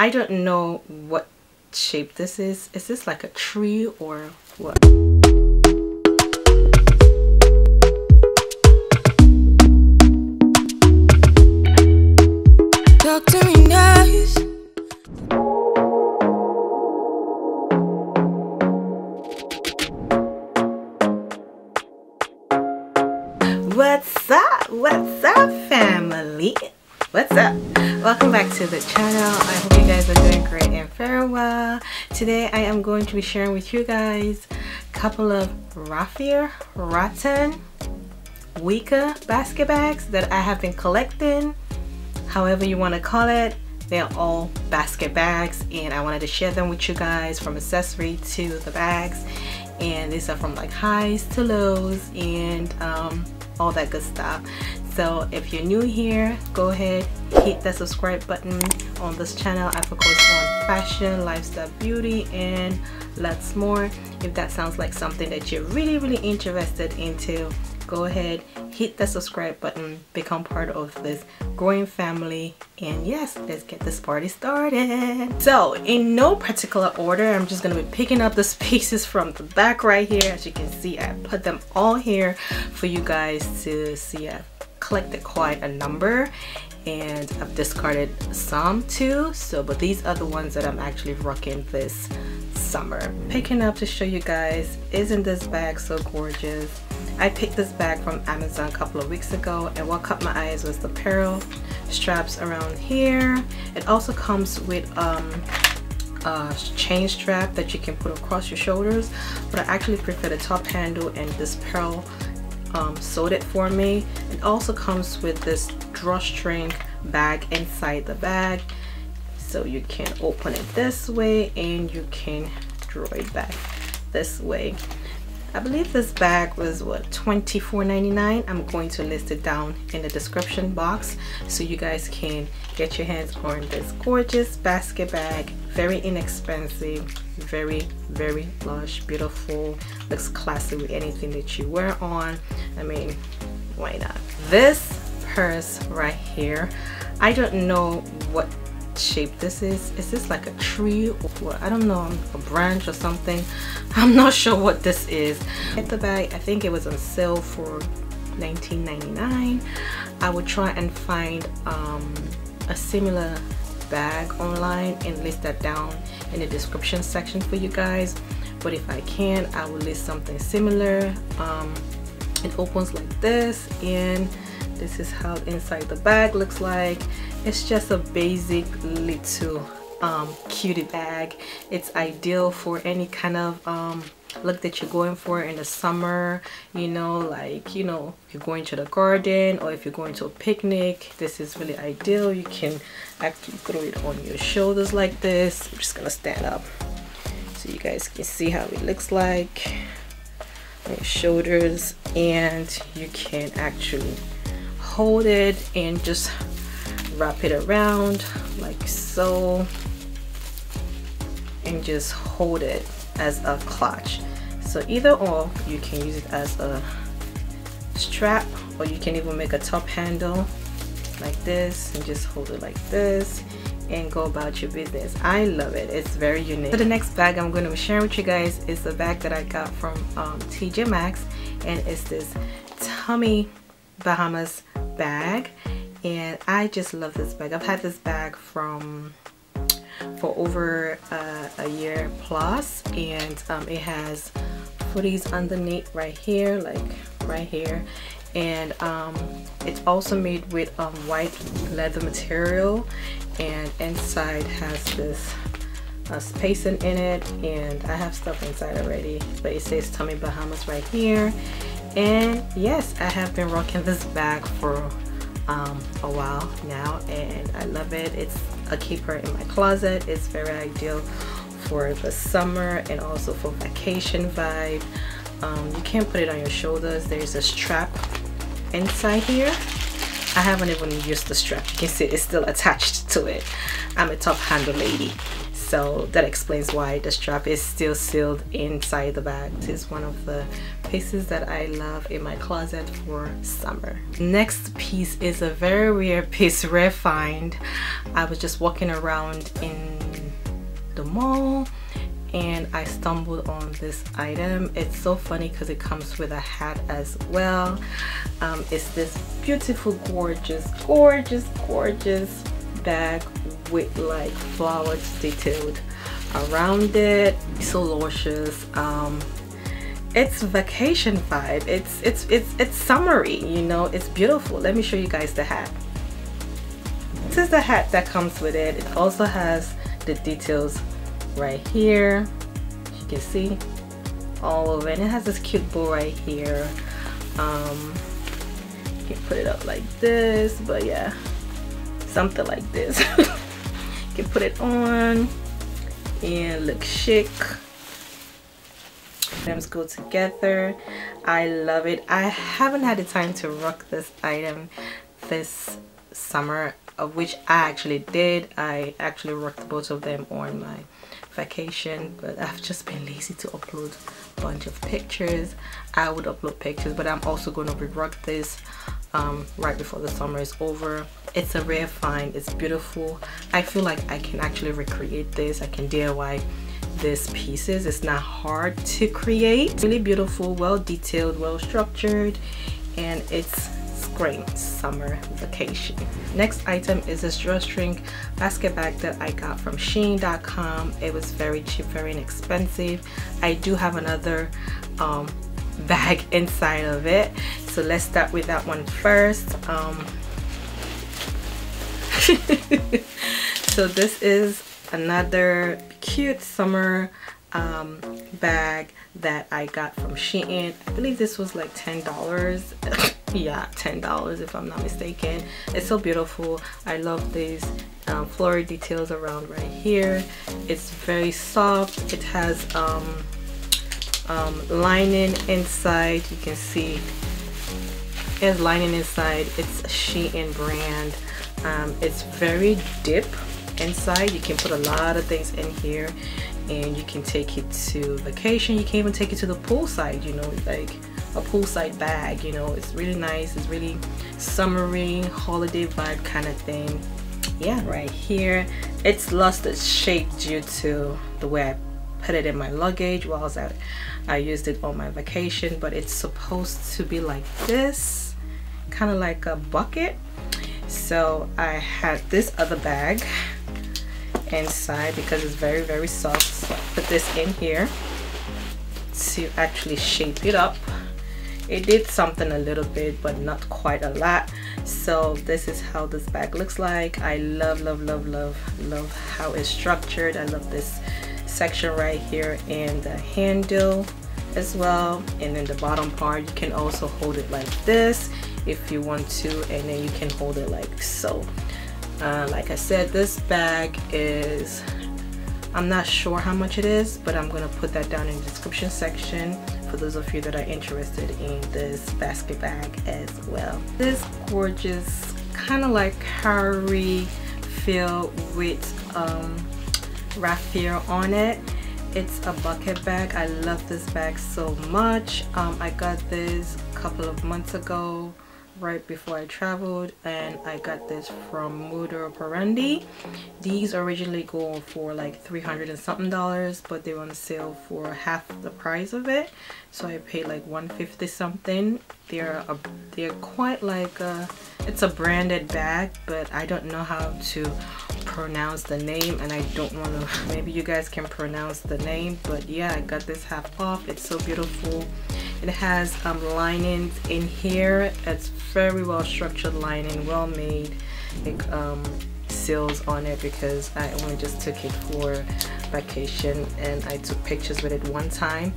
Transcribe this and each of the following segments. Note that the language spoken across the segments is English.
I don't know what shape this is. Is this like a tree or what? Talk to me nice. What's up? What's up, family? What's up? Welcome back to the channel. I Today I am going to be sharing with you guys a couple of Raffia Rattan Wicker basket bags that I have been collecting. However you want to call it. They're all basket bags and I wanted to share them with you guys from accessory to the bags and these are from like highs to lows and um, all that good stuff so if you're new here go ahead hit the subscribe button on this channel. I focus on fashion lifestyle beauty and lots more. If that sounds like something that you're really really interested into go ahead hit the subscribe button. Become part of this growing family. And yes let's get this party started. So in no particular order i'm just gonna be picking up the spaces from the back right here. As you can see i put them all here for you guys to see. i've collected quite a number and I've discarded some too. So but these are the ones that I'm actually rocking this summer. Picking up to show you guys isn't this bag so gorgeous? I picked this bag from Amazon a couple of weeks ago and what caught my eyes was the pearl straps around here. It also comes with um, a chain strap that you can put across your shoulders but I actually prefer the top handle and this pearl um, sewed it for me. It also comes with this drawstring bag inside the bag. So you can open it this way and you can draw it back this way. I believe this bag was what $24.99. I'm going to list it down in the description box so you guys can get your hands on this gorgeous basket bag. Very inexpensive, very, very lush, beautiful, looks classy with anything that you wear on. I mean, why not? This purse right here, I don't know what shape this is is this like a tree or I don't know a branch or something I'm not sure what this is at the bag I think it was on sale for 19.99 I would try and find um, a similar bag online and list that down in the description section for you guys. But if I can I will list something similar. Um, it opens like this and this is how inside the bag looks like. It's just a basic little um, cutie bag. It's ideal for any kind of um, look that you're going for in the summer. You know like you know you're going to the garden or if you're going to a picnic this is really ideal. You can actually throw it on your shoulders like this. I'm just gonna stand up so you guys can see how it looks like on your shoulders. And you can actually hold it and just wrap it around like so and just hold it as a clutch. So either or you can use it as a strap or you can even make a top handle like this and just hold it like this and go about your business. I love it. It's very unique. So the next bag I'm going to be sharing with you guys is the bag that I got from um, TJ Maxx and it's this Tommy Bahamas bag and I just love this bag. I've had this bag from for over uh, a year plus and um, it has footies underneath right here like right here. And um, it's also made with um, white leather material and inside has this uh, spacing in it and I have stuff inside already but it says Tommy Bahamas right here. And yes I have been rocking this bag for um, a while now and I love it. It's a keeper in my closet. It's very ideal for the summer and also for vacation vibe. Um, you can't put it on your shoulders. There's a strap inside here. I haven't even used the strap. You can see it's still attached to it. I'm a top handle lady so that explains why the strap is still sealed inside the bag this is one of the pieces that I love in my closet for summer next piece is a very rare piece rare find I was just walking around in the mall and I stumbled on this item. It's so funny because it comes with a hat as well. Um, it's this beautiful, gorgeous, gorgeous, gorgeous bag with like flowers detailed around it. So luscious. Um, it's vacation vibe. It's it's it's it's summery. You know, it's beautiful. Let me show you guys the hat. This is the hat that comes with it. It also has the details right here you can see all over and it has this cute bow right here um you can put it up like this but yeah something like this can put it on and look chic. Items go together. I love it. I haven't had the time to rock this item this summer of which i actually did. I actually rocked both of them on my vacation but I've just been lazy to upload a bunch of pictures. I would upload pictures but I'm also going to re-rock this um, right before the summer is over. It's a rare find. It's beautiful. I feel like I can actually recreate this. I can DIY this pieces. It's not hard to create. Really beautiful well detailed well structured and it's spring summer vacation. Next item is this drawstring basket bag that I got from shein.com it was very cheap very inexpensive. I do have another um, bag inside of it. So let's start with that one first. Um, so this is another cute summer um, bag that I got from Shein. I believe this was like $10. yeah, $10 if I'm not mistaken. It's so beautiful. I love these um, floral details around right here. It's very soft. It has um, um, lining inside. You can see it's lining inside. It's Shein brand. Um, it's very deep inside. You can put a lot of things in here and you can take it to vacation you can even take it to the poolside you know like a poolside bag you know it's really nice it's really summery holiday vibe kind of thing. Yeah right here. It's lost its shape due to the way I put it in my luggage while I was out I used it on my vacation but it's supposed to be like this kind of like a bucket. So I had this other bag inside because it's very very soft so I put this in here to actually shape it up it did something a little bit but not quite a lot. So this is how this bag looks like. I love love love love love how it's structured. I love this section right here and the handle as well. And then the bottom part you can also hold it like this if you want to and then you can hold it like so. Uh, like I said this bag is I'm not sure how much it is but I'm gonna put that down in the description section for those of you that are interested in this basket bag as well. This gorgeous kind of like Harry feel with um, raffia on it. It's a bucket bag. I love this bag so much. Um, I got this a couple of months ago right before I traveled and I got this from Moda Operandi. These originally go for like 300 and something dollars but they were on sale for half the price of it so I paid like 150 something. They're a, they're quite like a, it's a branded bag but I don't know how to pronounce the name and I don't want to maybe you guys can pronounce the name but yeah I got this half off it's so beautiful it has um, linings in here. It's very well structured lining well made like um, seals on it because I only just took it for vacation and I took pictures with it one time.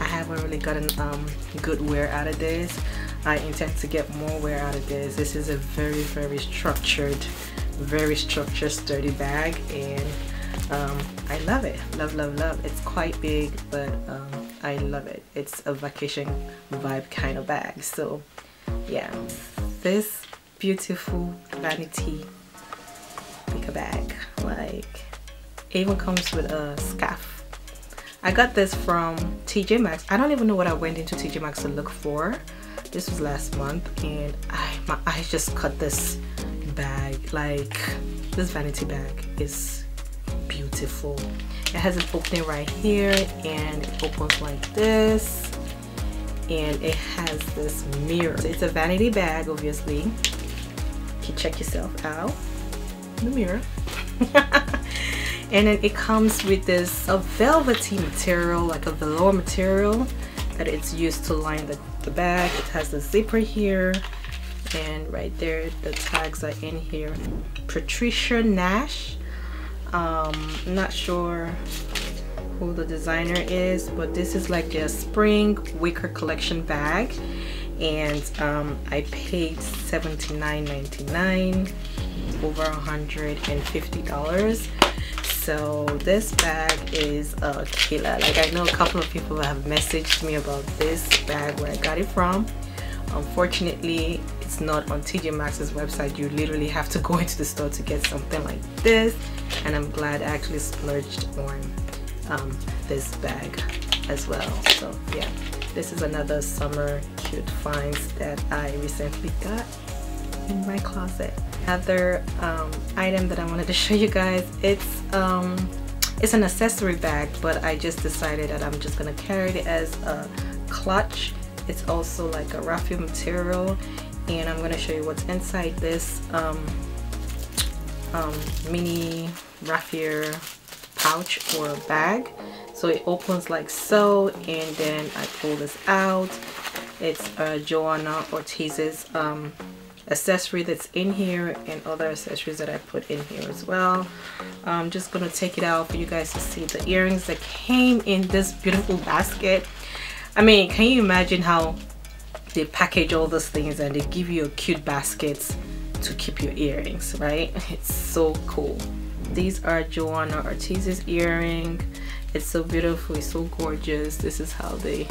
I haven't really gotten um, good wear out of this. I intend to get more wear out of this. This is a very very structured very structured sturdy bag and um, I love it. Love love love. It's quite big but um, I love it. It's a vacation vibe kind of bag. So yeah. This beautiful vanity picker bag like it even comes with a scarf. I got this from TJ Maxx. I don't even know what I went into TJ Maxx to look for. This was last month and I my eyes just cut this bag. Like this vanity bag is beautiful it has an opening right here and it opens like this. And it has this mirror. So it's a vanity bag obviously. You can check yourself out. In the mirror. And then it comes with this a velvety material like a velour material that it's used to line the, the bag. It has the zipper here. And right there the tags are in here. Patricia Nash um I'm not sure who the designer is but this is like their spring wicker collection bag. And um, I paid $79.99 over $150 so this bag is a killer. Like I know a couple of people have messaged me about this bag where I got it from. Unfortunately it's not on TJ Maxx's website. You literally have to go into the store to get something like this. And I'm glad I actually splurged on um, this bag as well. So yeah this is another summer cute finds that I recently got in my closet. Other um, item that I wanted to show you guys it's um, it's an accessory bag but I just decided that I'm just gonna carry it as a clutch. It's also like a raffia material and I'm gonna show you what's inside this um, um, mini raffia pouch or bag so it opens like so and then I pull this out it's uh, Johanna Ortiz's um, accessory that's in here and other accessories that I put in here as well. I'm just gonna take it out for you guys to see the earrings that came in this beautiful basket. I mean, can you imagine how they package all those things and they give you a cute baskets to keep your earrings, right? It's so cool. These are Johanna Ortiz's earring. It's so beautiful it's so gorgeous. This is how they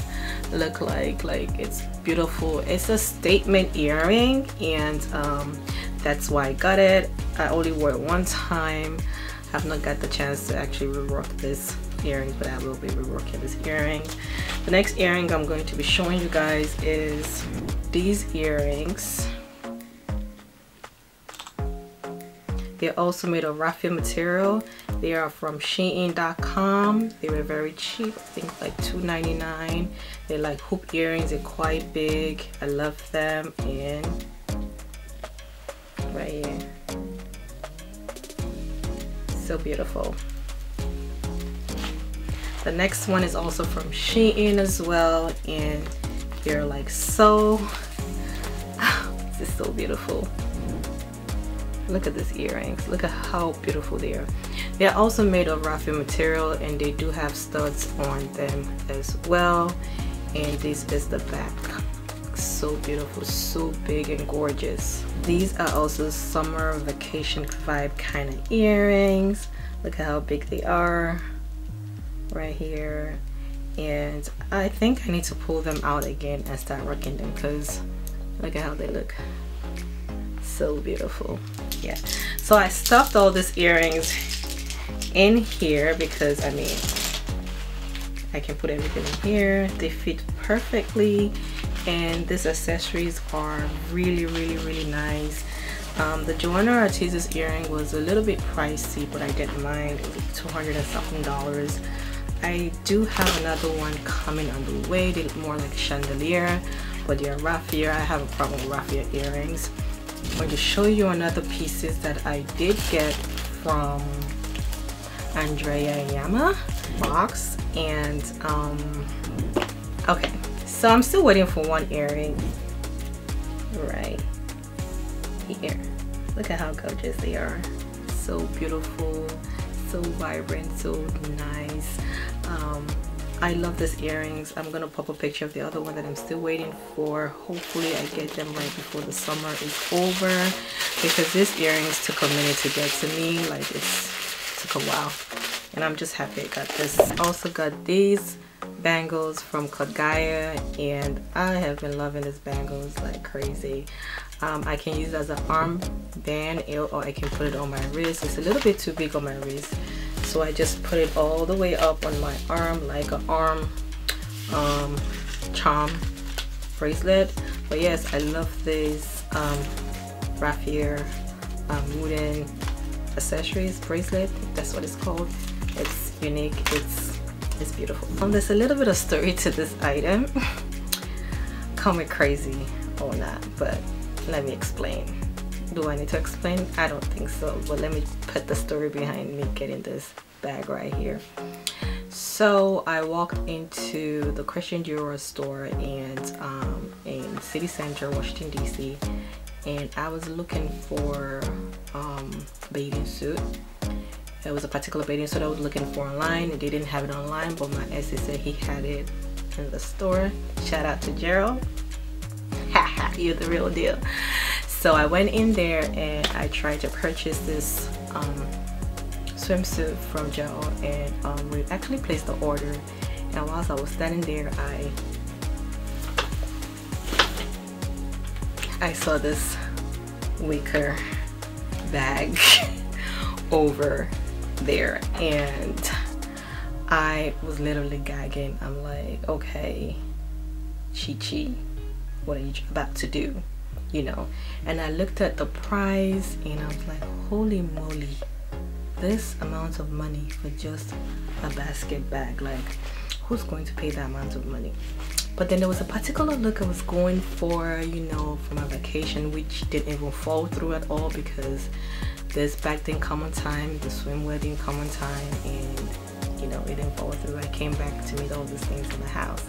look like. Like it's beautiful. It's a statement earring and um, that's why I got it. I only wore it one time. I have not got the chance to actually rework this earring but I will be reworking this earring the next earring I'm going to be showing you guys is these earrings they're also made of raffia material they are from Shein.com. They were very cheap. I think like $2.99. They're like hoop earrings. They're quite big. I love them. And right here. So beautiful. The next one is also from Shein as well. And they're like so, this is so beautiful. Look at these earrings. Look at how beautiful they are. They're also made of raffia material and they do have studs on them as well. And this is the back. So beautiful so big and gorgeous. These are also summer vacation vibe kind of earrings. Look at how big they are right here. And I think I need to pull them out again and start rocking them because look at how they look. So beautiful. Yeah. So I stuffed all these earrings in here because I mean I can put everything in here. They fit perfectly. And these accessories are really really really nice. Um, the Johanna Ortiz's earring was a little bit pricey but I didn't mind. It was 200 and something dollars I do have another one coming on the way they look more like chandelier but they're raffia I have a problem with raffia earrings. I'm going to show you another pieces that I did get from Andrea Iyamah box and um okay. So I'm still waiting for one earring right here. Look at how gorgeous they are. So beautiful so vibrant so nice um I love these earrings. I'm gonna pop a picture of the other one that I'm still waiting for. Hopefully I get them right before the summer is over because these earrings took a minute to get to me. Like it's took a while and I'm just happy I got this. Also got these bangles from Kodgaya and I have been loving these bangles like crazy. Um, I can use it as an arm band or I can put it on my wrist. It's a little bit too big on my wrist so I just put it all the way up on my arm like an arm um, charm bracelet. But yes I love this um, raffia um, wooden accessories bracelet. That's what it's called. It's unique. It's it's beautiful. Um, there's a little bit of story to this item. Call me crazy or not but let me explain do I need to explain? I don't think so but let me put the story behind me getting this bag right here. So I walked into the Christian Dior store and um, in City Center Washington DC and I was looking for um, bathing suit. There was a particular bathing suit I was looking for online and they didn't have it online but my SA said he had it in the store. Shout out to Gerald. You're the real deal so I went in there and I tried to purchase this um, swimsuit from Gerald and um, we actually placed the order. And whilst I was standing there I I saw this wicker bag over there and I was literally gagging. I'm like okay Chi Chi what are you about to do you know. And I looked at the price and I was like holy moly this amount of money for just a basket bag like who's going to pay that amount of money? But then there was a particular look I was going for you know for my vacation which didn't even fall through at all because this bag didn't come on time the swimwear didn't come on time and you know it didn't fall through. I came back to meet all these things in the house.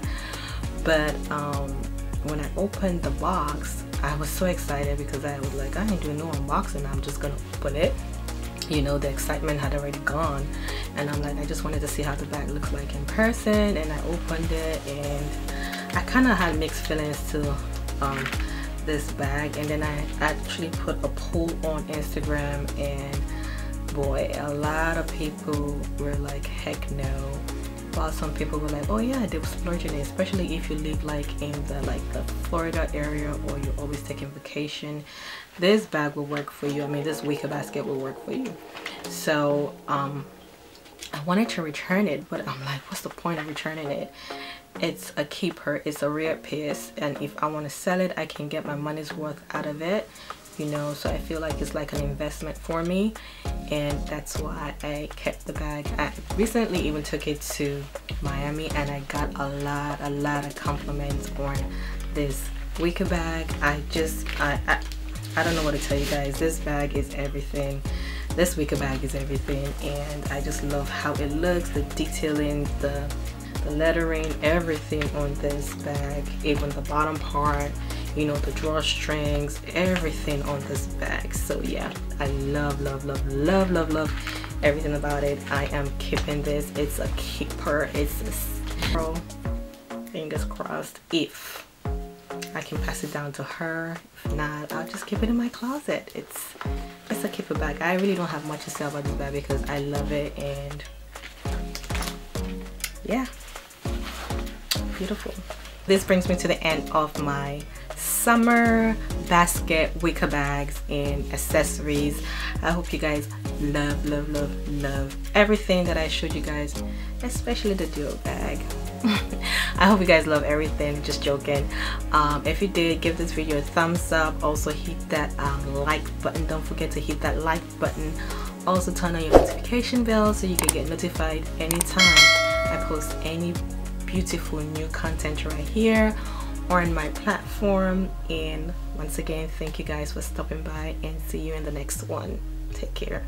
But um, when I opened the box I was so excited because I was like I ain't doing no unboxing. I'm just gonna open it. You know the excitement had already gone. And I'm like I just wanted to see how the bag looks like in person. And I opened it and I kind of had mixed feelings to um, this bag. And then I actually put a poll on Instagram and boy a lot of people were like heck no while some people were like oh yeah they were splurging especially if you live like in the like the Florida area or you're always taking vacation. This bag will work for you. I mean this wicker basket will work for you. So um I wanted to return it but I'm like what's the point of returning it? It's a keeper. It's a rare piece and if I want to sell it I can get my money's worth out of it you know so I feel like it's like an investment for me. And that's why I kept the bag. I recently even took it to Miami and I got a lot a lot of compliments on this wicker bag. I just I, I I don't know what to tell you guys. This bag is everything. This wicker bag is everything. And I just love how it looks the detailing the the lettering everything on this bag even the bottom part you know the drawstrings everything on this bag. So yeah I love love love love love love everything about it. I am keeping this. It's a keeper. It's a fingers crossed. If I can pass it down to her if not I'll just keep it in my closet. It's it's a keeper bag. I really don't have much to say about this bag because I love it and yeah beautiful. This brings me to the end of my summer basket wicker bags and accessories. I hope you guys love love love love everything that i showed you guys especially the Dior bag. I hope you guys love everything. Just joking. Um, if you did give this video a thumbs up. Also hit that um, like button. Don't forget to hit that like button. Also turn on your notification bell so you can get notified anytime i post any beautiful new content right here on my platform. And once again thank you guys for stopping by and see you in the next one. Take care